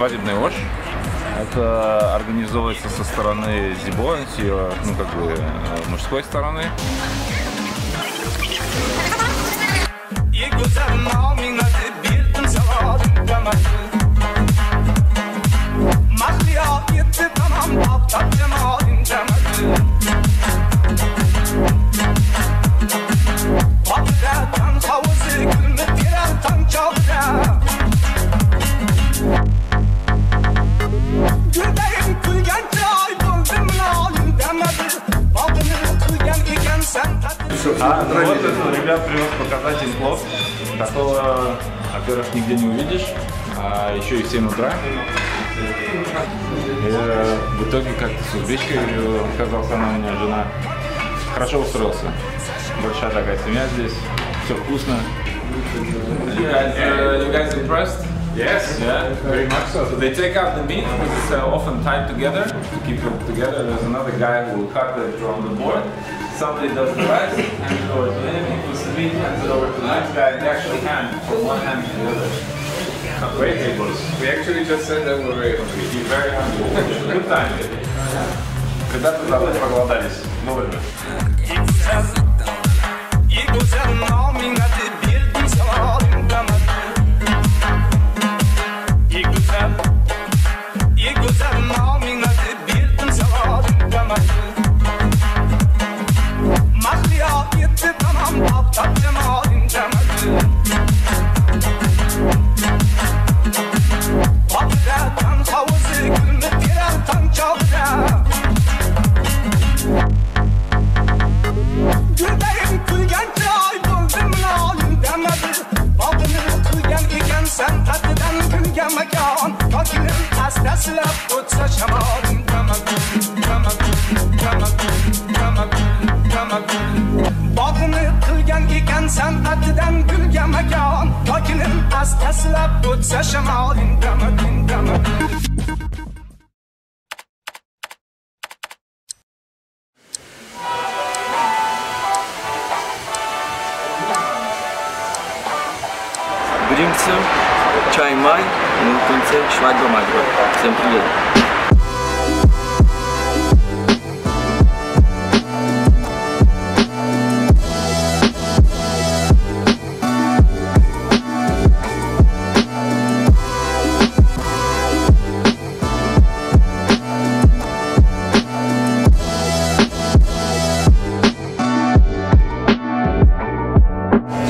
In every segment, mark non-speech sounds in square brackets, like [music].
свадебный ОШ. Это организовывается со стороны ЗИБО, ну, как бы, э, мужской стороны. А, вот этот ребят привез показать им плов. Такого, во-первых, нигде не увидишь, а еще и в 7 утра. И э, в итоге как-то с узбечкой э, оказалась она у меня жена. Хорошо устроился. Большая такая семья здесь, все вкусно. You guys, uh, you guys impressed? Yes, Yeah. very much so. So they take out the meat because it's uh, often tied together to keep it together. There's another guy who will cut it from the board. Somebody does the rice, hand it over to him, he puts the meat, hands it over to the next guy, and they actually hand from one hand to the other. Great tables. We actually just said that we're very hungry. You're very hungry. Good time. Ребята давно проголодались. Вовремя. یه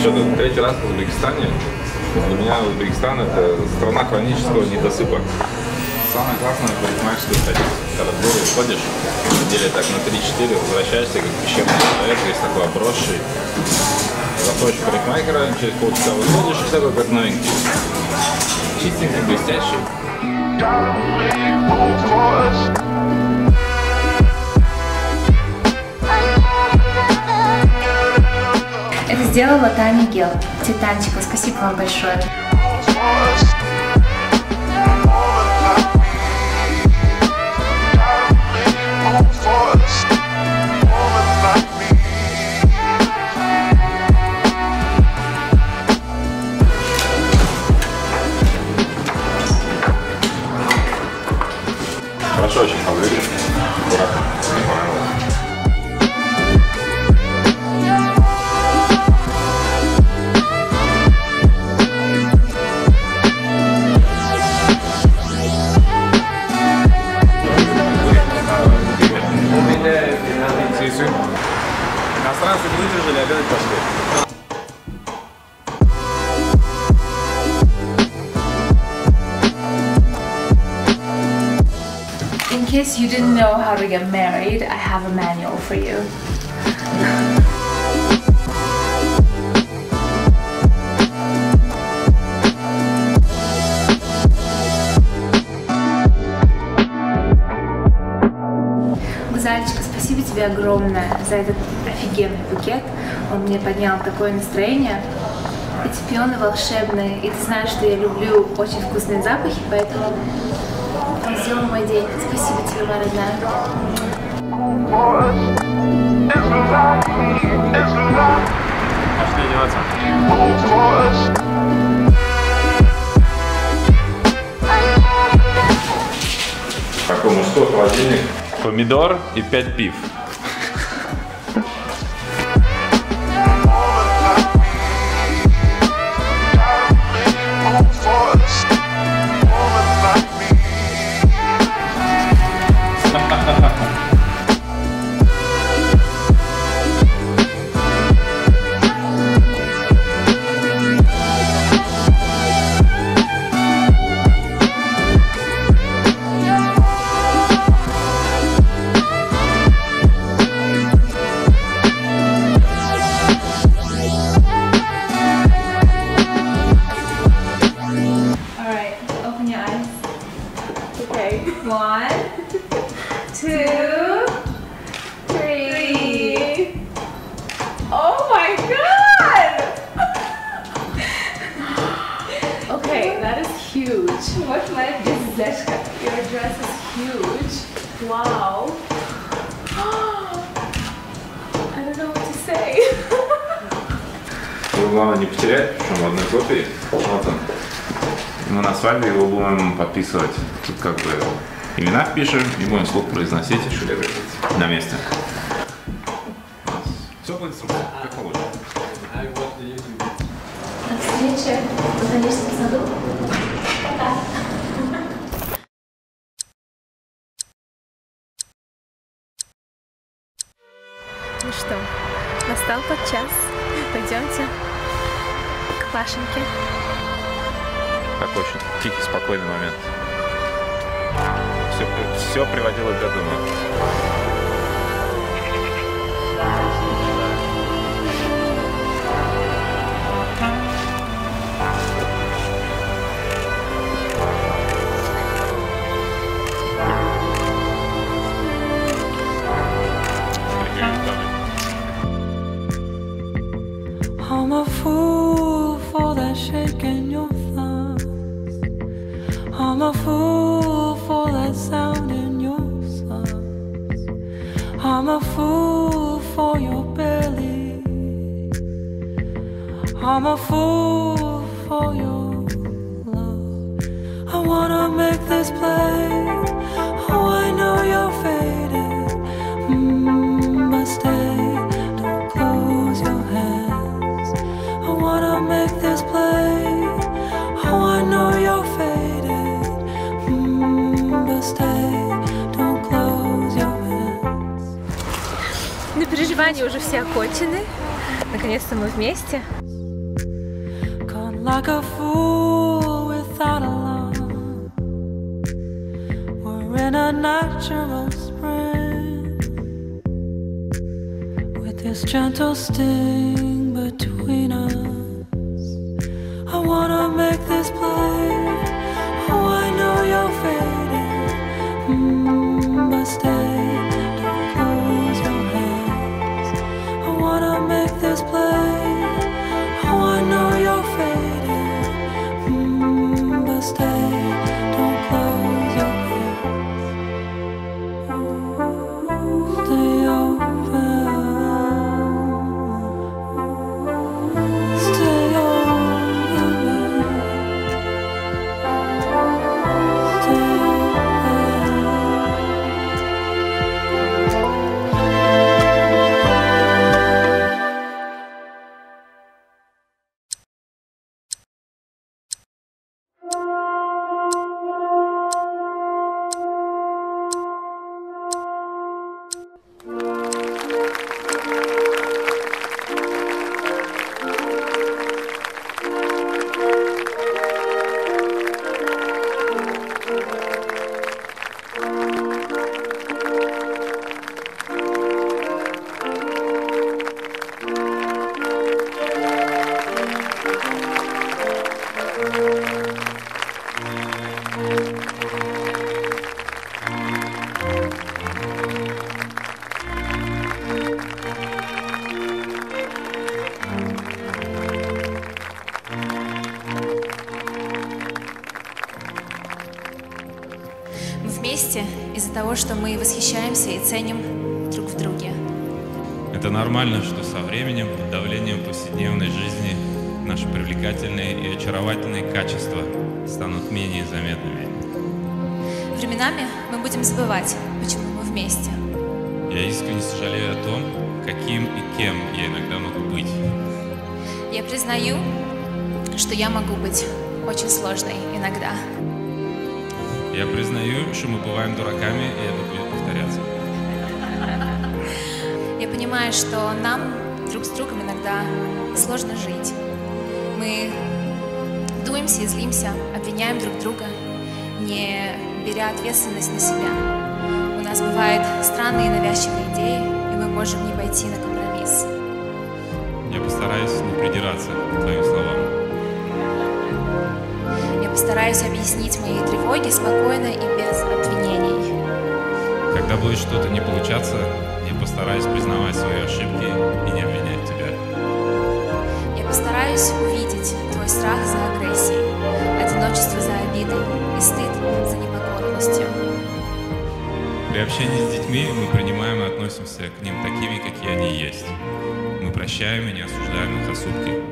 Что-то третий раз в Узбекистане. Для меня Узбекистан это страна хронического недосыпа. Самое классное парикмахерскую столицу. Когда в горы ходишь, недели так на 3-4, возвращаешься как пещерный человек, весь такой обросший. Заходишь парикмахера, через полчаса выходишь, и все как новенький. Чистенький, блестящий. Сделала Таня Гел. Титанчика, спасибо вам большое. Хорошо Иностранцы не выдержали, обедать пошли. In case you didn't know how to get married, I have a manual for you. Тебе огромное за этот офигенный букет. Он мне поднял такое настроение. Эти пионы волшебные, и ты знаешь, что я люблю очень вкусные запахи, поэтому он сделал мой день. Спасибо тебе, моя родная. Пошли одеваться. Такой мужской холодильник. Помидор и 5 пив. Вслух произносить на месте. Все по инструкции, как положено. До встречи в ботаническом саду. Пока. Ну что, настал тот час. Пойдемте к Пашеньке. Как очень тихий, спокойный момент. Все, все приводило к этому. I'm a fool for that shake in your thumbs. I'm a fool a fool for your belly. I'm a fool for your love. I wanna make this play. Oh, I know you're faded. Mm, but stay. Don't close your hands. I wanna make this play. Переживания уже все окончены. Наконец-то мы вместе. With this gentle sting ценим друг в друге. Это нормально, что со временем, под давлением повседневной жизни, наши привлекательные и очаровательные качества станут менее заметными. Временами мы будем забывать, почему мы вместе. Я искренне сожалею о том, каким и кем я иногда могу быть. Я признаю, что я могу быть очень сложной иногда. Я признаю, что мы бываем дураками, и это будет Я понимаю, что нам друг с другом иногда сложно жить. Мы дуемся и злимся, обвиняем друг друга, не беря ответственность на себя. У нас бывают странные и навязчивые идеи, и мы можем не пойти на компромисс. Я постараюсь не придираться к твоим словам. Я постараюсь объяснить мои тревоги спокойно и без обвинений. Когда будет что-то не получаться, постараюсь признавать свои ошибки и не обвинять тебя. Я постараюсь увидеть твой страх за агрессией, одиночество за обидой и стыд за непокорностью. При общении с детьми мы принимаем и относимся к ним такими, какие они есть. Мы прощаем и не осуждаем их ошибки.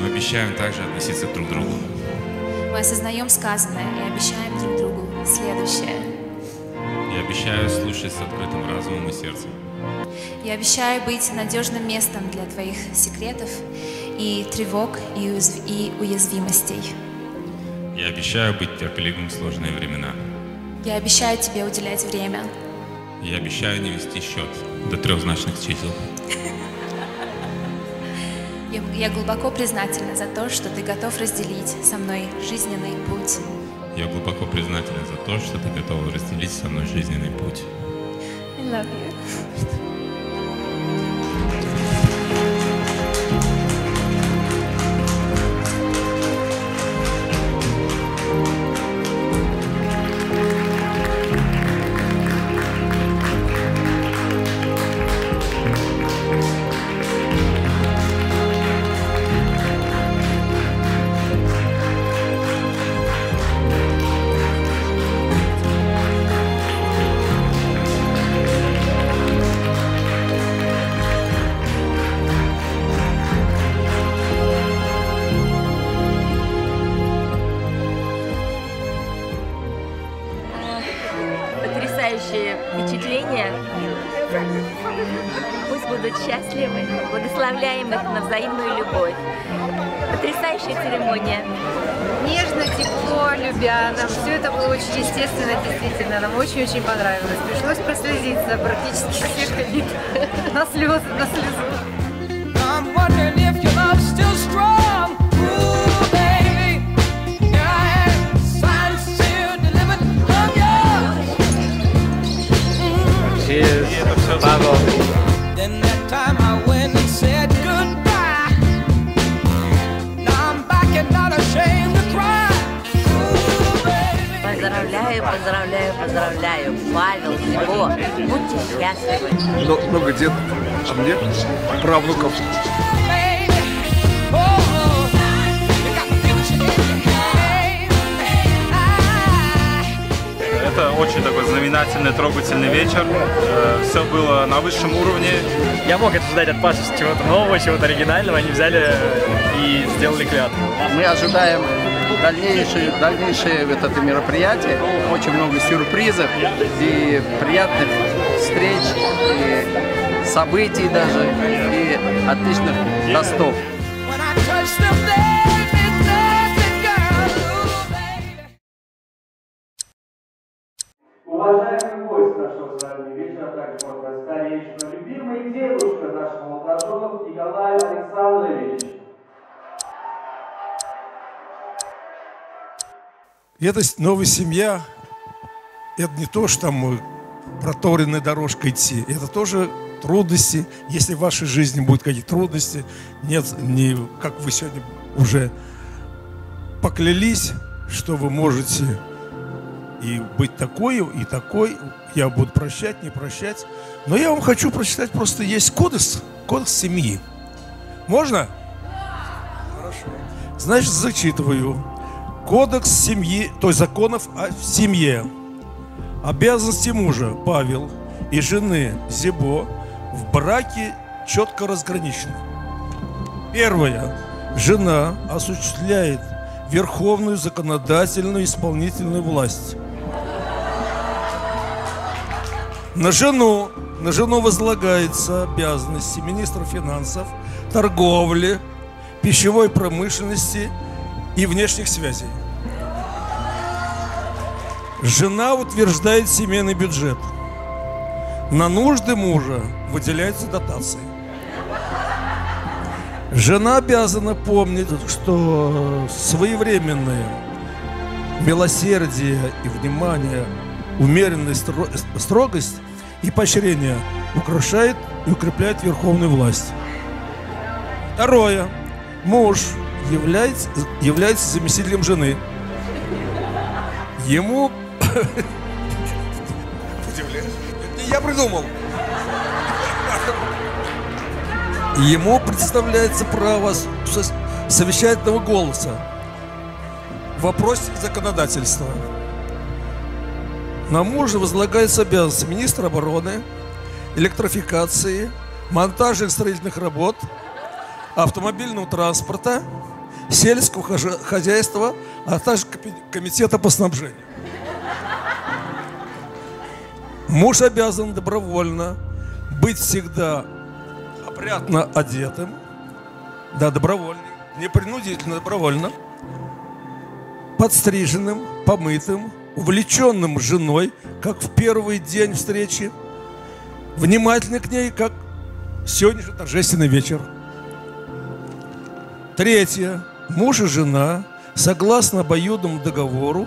Мы обещаем также относиться друг к другу. Мы осознаем сказанное и обещаем друг другу обещаю слушать с открытым разумом и сердцем. Я обещаю быть надежным местом для твоих секретов и тревог и, уязв- и уязвимостей. Я обещаю быть терпеливым в сложные времена. Я обещаю тебе уделять время. Я обещаю не вести счет до трехзначных чисел. Я, я глубоко признательна за то, что ты готов разделить со мной жизненный путь. Я глубоко признателен за то, что ты готова разделить со мной жизненный путь. I love you. Впечатления. Пусть будут счастливы, благословляем их на взаимную любовь. Потрясающая церемония. Нежно, тепло, любя. Нам все это было очень естественно, действительно. Нам очень-очень понравилось. Пришлось прослезиться практически все ходить на слезы, на слезу. Baby. Поздравляю, поздравляю, поздравляю. Павел, его. Будьте счастливы. Много дед, а мне правнуков. Oh, oh. Это очень знаменательный, трогательный вечер. Все было на высшем уровне. Я мог ожидать от Паши чего-то нового, чего-то оригинального. Они взяли и сделали клятву. Мы ожидаем дальнейшее, дальнейшее вот это мероприятие. Очень много сюрпризов и приятных встреч, и событий даже, и отличных тостов. When I touch И эта с- новая семья, это не то, что там э, проторенной дорожкой идти, это тоже трудности. Если в вашей жизни будут какие-то трудности, нет, не, как вы сегодня уже поклялись, что вы можете и быть такой, и такой, я буду прощать, не прощать. Но я вам хочу прочитать, просто есть кодекс, кодекс семьи. Можно? Хорошо. Значит, зачитываю. Кодекс семьи, то есть законов о семье. Обязанности мужа Павел и жены Зебо в браке четко разграничены. Первое. Жена осуществляет верховную законодательную исполнительную власть. На жену, на жену возлагается обязанности министра финансов, торговли, пищевой промышленности и внешних связей. Жена утверждает семейный бюджет. На нужды мужа выделяются дотации. Жена обязана помнить, что своевременное милосердие и внимание, умеренная стро- строгость и поощрение украшает и укрепляет верховную власть. Второе. Муж является, является заместителем жены. Ему... Не я придумал. Ему представляется право совещательного голоса в вопросе законодательства. На мужа возлагается обязанность министра обороны, электрификации, монтажа строительных работ, автомобильного транспорта, сельского хозяйства, а также комитета по снабжению. Муж обязан добровольно быть всегда опрятно одетым, да, добровольно, не принудительно, добровольно, подстриженным, помытым, увлеченным женой, как в первый день встречи, внимательный к ней, как сегодняшний торжественный вечер. Третье. Муж и жена, согласно обоюдному договору,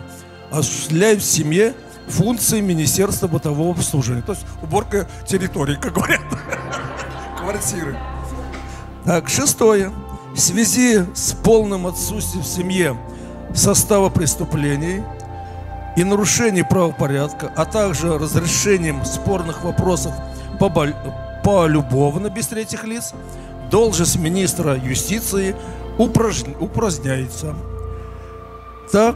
осуществляют в семье функции Министерства бытового обслуживания. То есть уборка территории, как говорят, [laughs] квартиры. Так, шестое. В связи с полным отсутствием в семье состава преступлений и нарушений правопорядка, а также разрешением спорных вопросов полюбовно без третьих лиц, должность министра юстиции упражня- упраздняется. Так,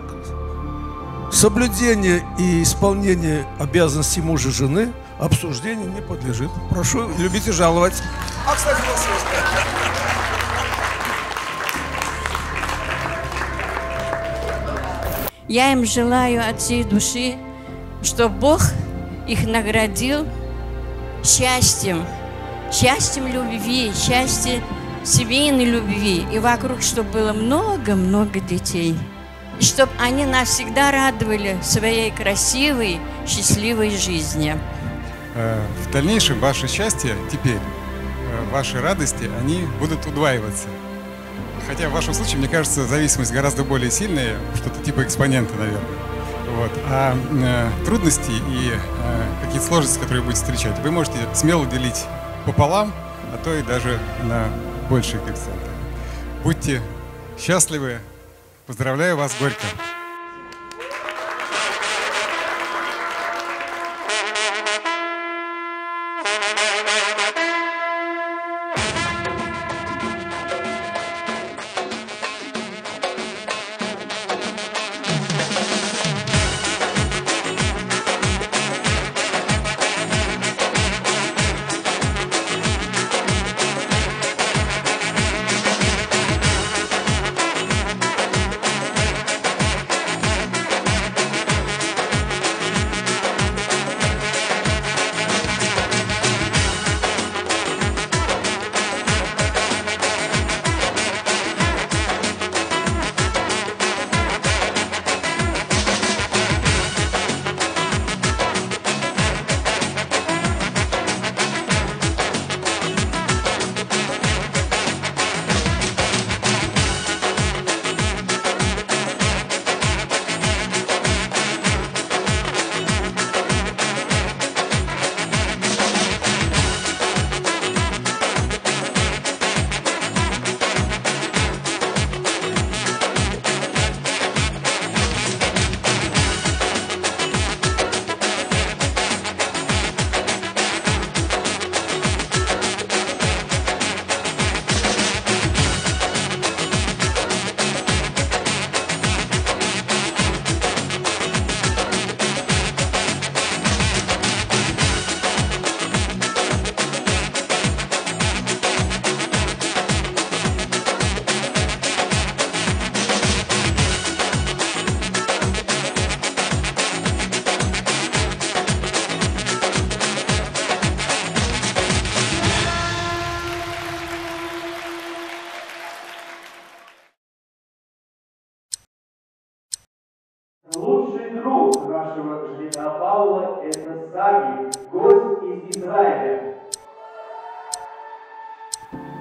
соблюдение и исполнение обязанностей мужа и жены обсуждению не подлежит. Прошу, любите жаловать. А, кстати, у вас есть. Я им желаю от всей души, чтобы Бог их наградил счастьем, счастьем любви, счастьем семейной любви. И вокруг, чтобы было много-много детей. Чтобы они нас всегда радовали своей красивой, счастливой жизни. Э, В дальнейшем ваше счастье теперь, э, ваши радости, они будут удваиваться. Хотя в вашем случае, мне кажется, зависимость гораздо более сильная, что-то типа экспонента, наверное. Вот. А э, трудности и э, какие-то сложности, которые вы будете встречать, вы можете смело делить пополам, а то и даже на большие коэффициенты. Будьте счастливы. Поздравляю вас горько.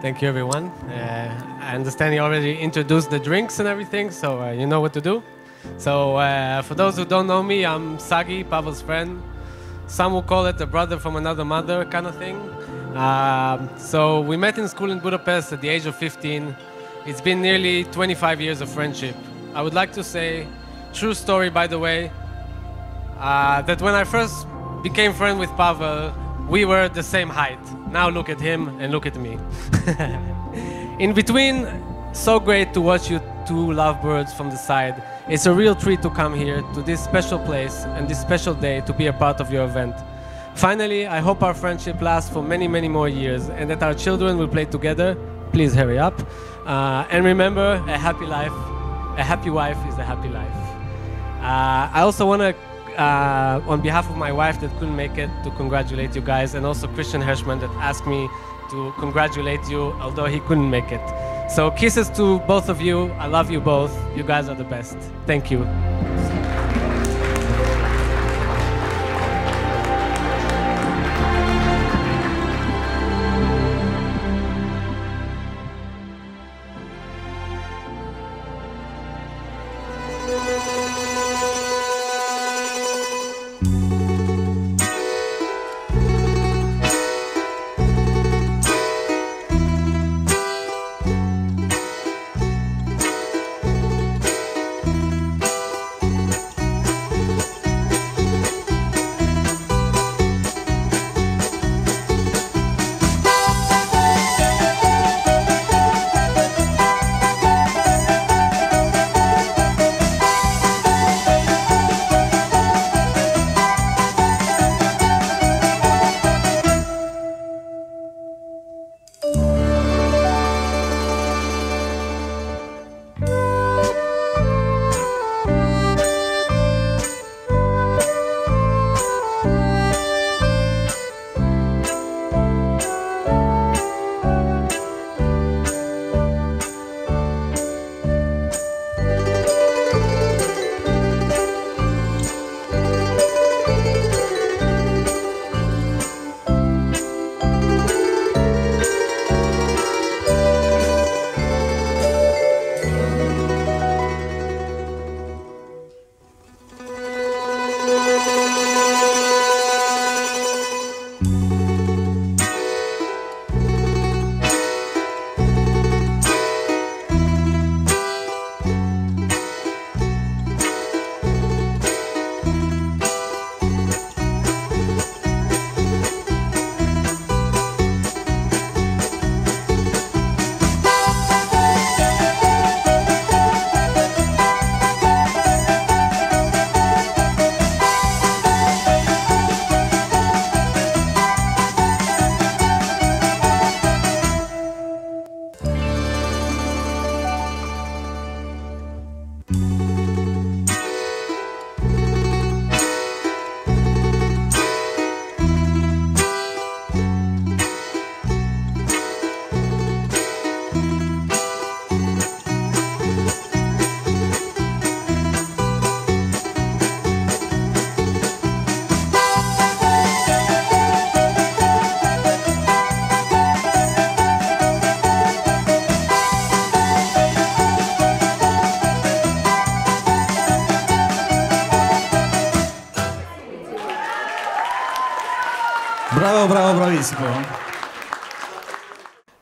Thank you, everyone. Uh, I understand you already introduced the drinks and everything, so uh, you know what to do. So, uh, for those who don't know me, I'm Sagi, Pavel's friend. Some will call it a brother from another mother kind of thing. Um, so, we met in school in Budapest at the age of 15. It's been nearly 25 years of friendship. I would like to say, true story, by the way, uh, that when I first became friend with Pavel, we were the same height. Now look at him and look at me. [laughs] In between, so great to watch you two lovebirds from the side. It's a real treat to come here to this special place and this special day to be a part of your event. Finally, I hope our friendship lasts for many, many more years and that our children will play together. Please hurry up. Uh, and remember, a happy life, a happy wife is a happy life. Uh, I also want to, uh, on behalf of my wife that couldn't make it, to congratulate you guys, and also Christian Hirschman that asked me to congratulate you, although he couldn't make it. So kisses to both of you. I love you both. You guys are the best. Thank you.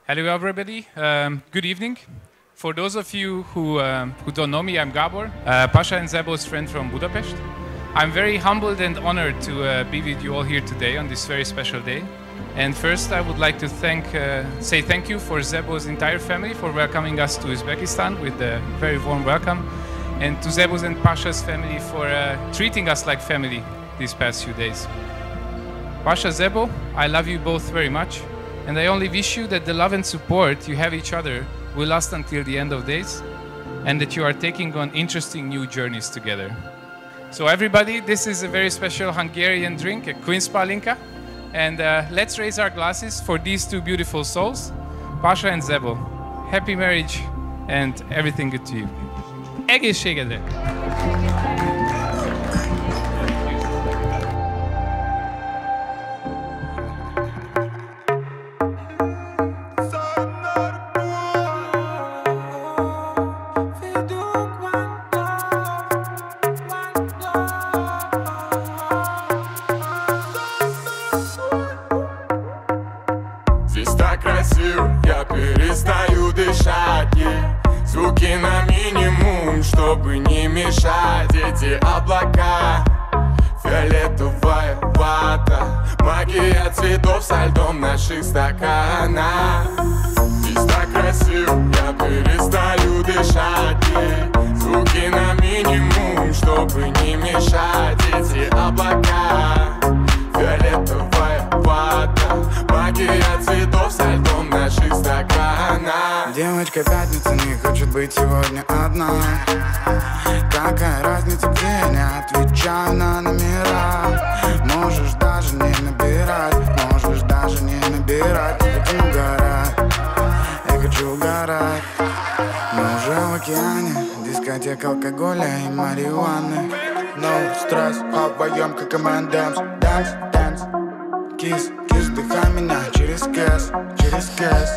Hello, everybody. Um, good evening. For those of you who, um, who don't know me, I'm Gabor, uh, Pasha and Zebo's friend from Budapest. I'm very humbled and honored to uh, be with you all here today on this very special day. And first, I would like to thank, uh, say thank you for Zebo's entire family for welcoming us to Uzbekistan with a very warm welcome, and to Zebo's and Pasha's family for uh, treating us like family these past few days. Pasha Zebo, I love you both very much, and I only wish you that the love and support you have each other will last until the end of days, and that you are taking on interesting new journeys together. So everybody, this is a very special Hungarian drink, a Queen's Palinka, and uh, let's raise our glasses for these two beautiful souls, Pasha and Zebo. Happy marriage and everything good to you. Egészségedre! Красив, я перестаю дышать. Ей Звуки на минимум, чтобы не мешать. Эти облака Фиолетовая вата Магия цветов со льдом наших стаканах Здесь так красив, я перестаю дышать. Ей Звуки на минимум, чтобы не мешать. Эти облака Фиолетовая вата Магия цветов со льдом наших стаканах. Девочка пятница не хочет быть сегодня одна. Какая разница, где я не отвечаю на номера. Можешь даже не набирать, можешь даже не набирать. Хотим угорать, я хочу угорать. Мы уже в океане, дискотека алкоголя и марихуаны. No а вдвоем как M&M's Dance, dance, кис, кис, вдыхай меня через кэс, через кэс.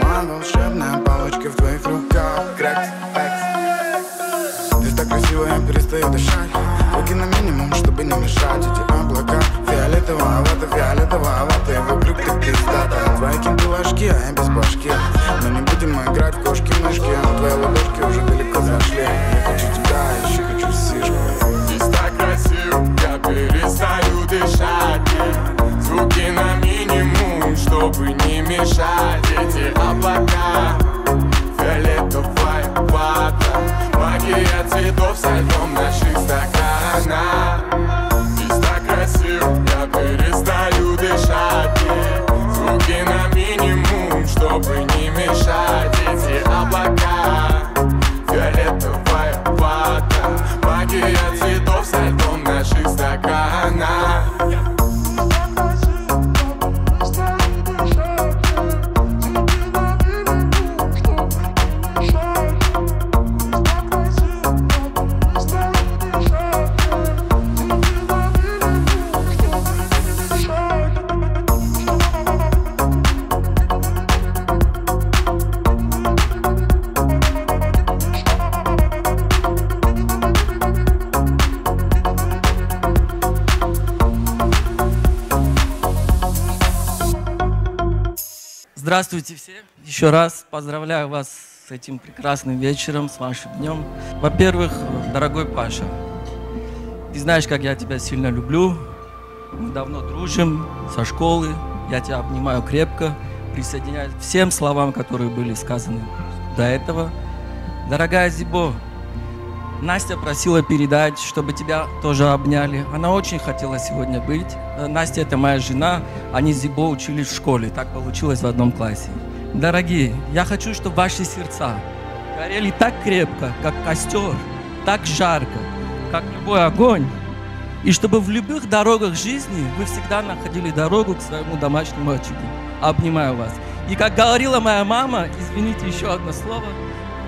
Моя волшебная палочка в твоих руках. Крэкс, экс Ты так красиво, я перестаю дышать. Руки на минимум, чтобы не мешать. Эти облака фиолетового, вода фиолетового вода И вокруг ты пиздата Твои кенты ложки, а я без башки. Но не будем мы играть в кошки-мышки. А твои ладошки уже далеко зашли чтобы не мешать Эти облака Фиолетовая вата Магия цветов со льдом Здравствуйте все. Еще раз поздравляю вас с этим прекрасным вечером, с вашим днем. Во-первых, дорогой Паша, ты знаешь, как я тебя сильно люблю. Мы давно дружим со школы. Я тебя обнимаю крепко. Присоединяюсь к всем словам, которые были сказаны до этого. Дорогая Зибо, Настя просила передать, чтобы тебя тоже обняли. Она очень хотела сегодня быть. Э, Настя это моя жена. Они с Зибо учились в школе. Так получилось в одном классе. Дорогие, я хочу, чтобы ваши сердца горели так крепко, как костер, так жарко, как любой огонь. И чтобы в любых дорогах жизни вы всегда находили дорогу к своему домашнему очагу. Обнимаю вас. И как говорила моя мама, извините еще одно слово,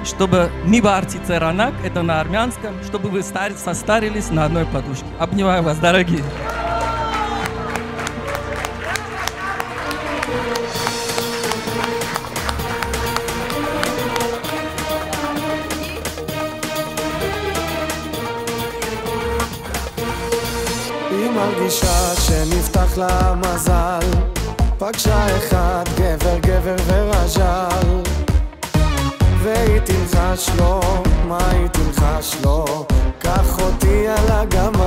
чтобы мибарти церанак, это на армянском, чтобы вы стар- состарились на одной подушке. Обнимаю вас, дорогие. היא מרגישה שנפתח לה מזל פגשה אחד גבר גבר ורז'ל והיא תלחש לו, מה היא תלחש לו? קח אותי על הגמל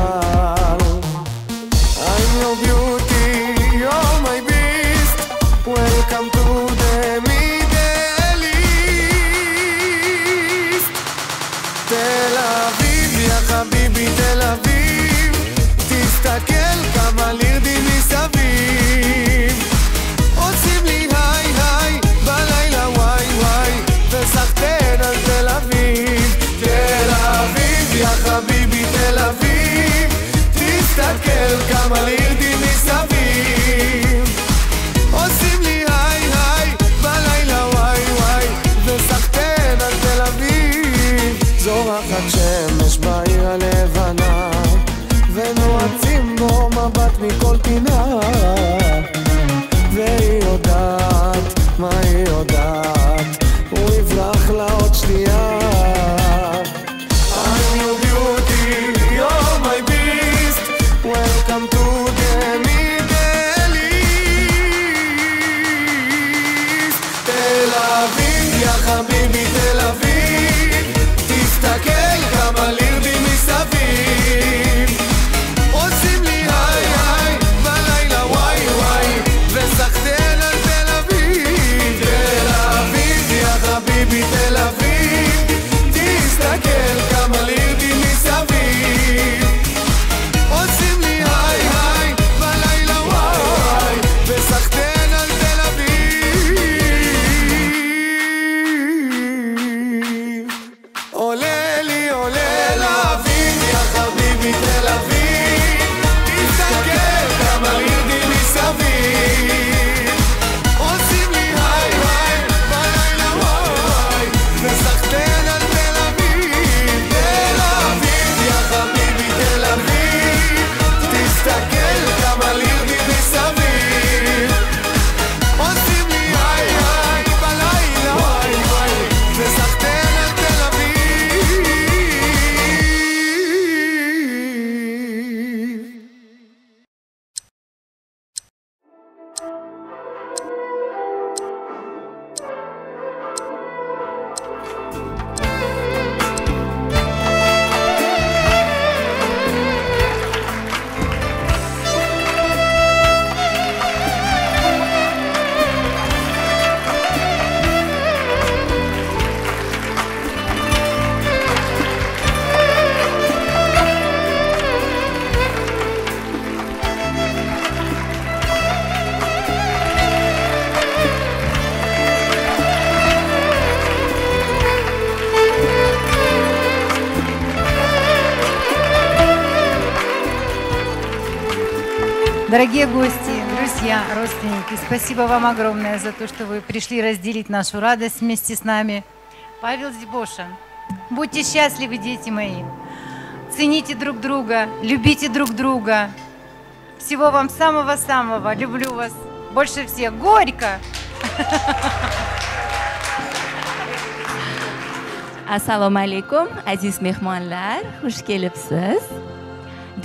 Дорогие гости, друзья, родственники, спасибо вам огромное за то, что вы пришли разделить нашу радость вместе с нами. Павел Зибоша, будьте счастливы, дети мои. Цените друг друга, любите друг друга. Всего вам самого-самого. Люблю вас больше всех. Горько! Assalomu alaykum, aziz mehmonlar, xush kelibsiz.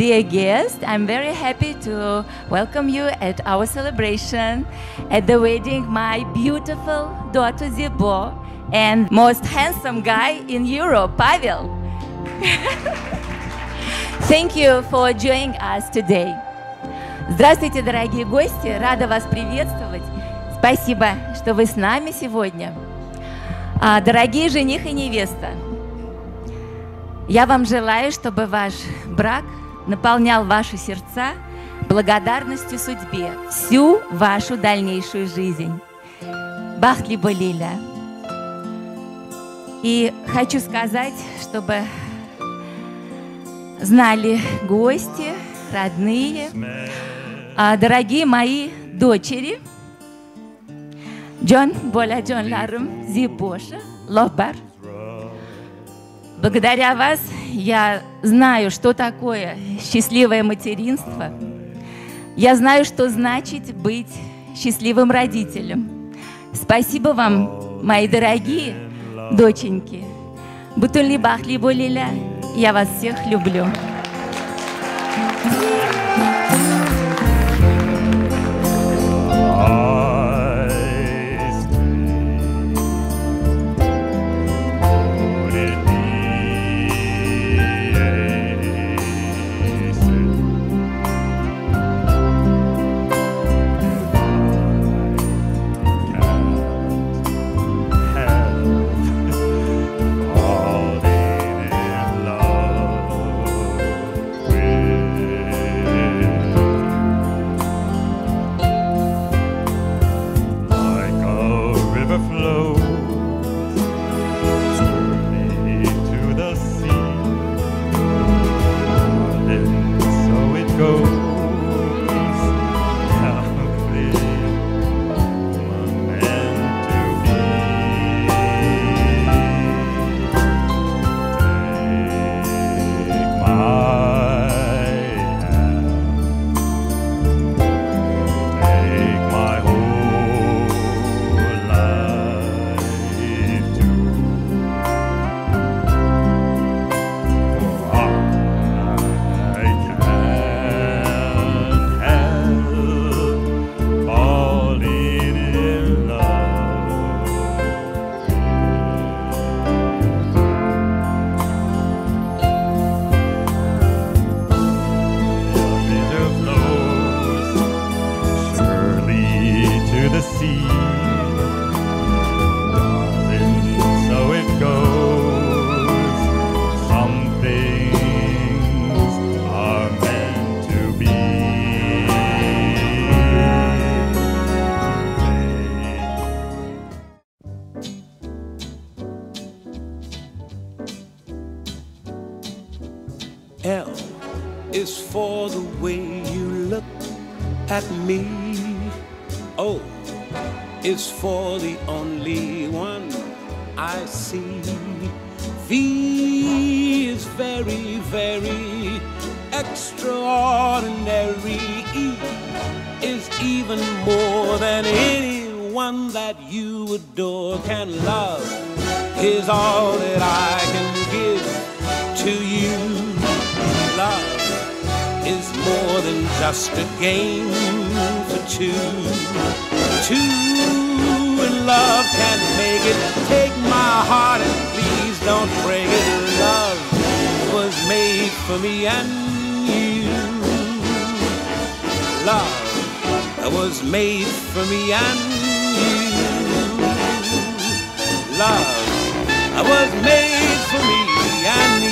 Dear guests, I'm very happy to welcome you at our celebration at the wedding my beautiful daughter Zibo and most handsome guy in Europe, Pavel. Thank you for joining us today. Здравствуйте, дорогие гости! Рада вас приветствовать. Спасибо, что вы с нами сегодня. А, дорогие жених и невеста, я вам желаю, чтобы ваш брак наполнял ваши сердца благодарностью судьбе всю вашу дальнейшую жизнь. Бахли Болиля. И хочу сказать, чтобы знали гости, родные, а, дорогие мои дочери, Джон Боля Джон Ларум Зибоша Лобар. Благодаря вас я знаю, что такое счастливое материнство. Я знаю, что значит быть счастливым родителем. Спасибо вам, мои дорогие доченьки. Бутульни Бахли Болиля, я вас всех люблю. At me. Oh, o is for the only one I see. V is very, very extraordinary. E is even more than anyone that you adore can love. Is all that I can more than just a game for two. Two in love can make it. Take my heart and please don't break it. Love was made for me and you. Love was made for me and you. Love was made for me and you.